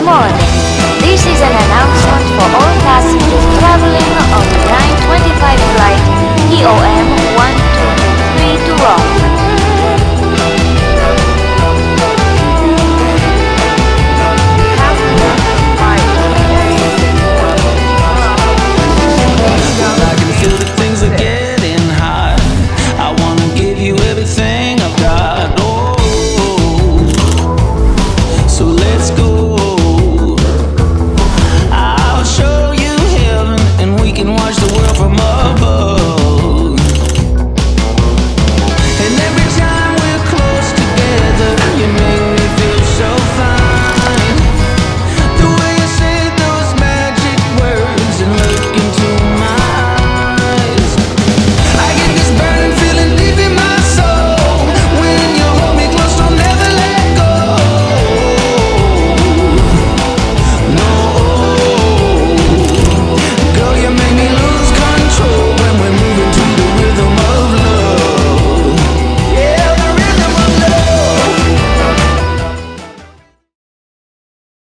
Good morning. This is an announcement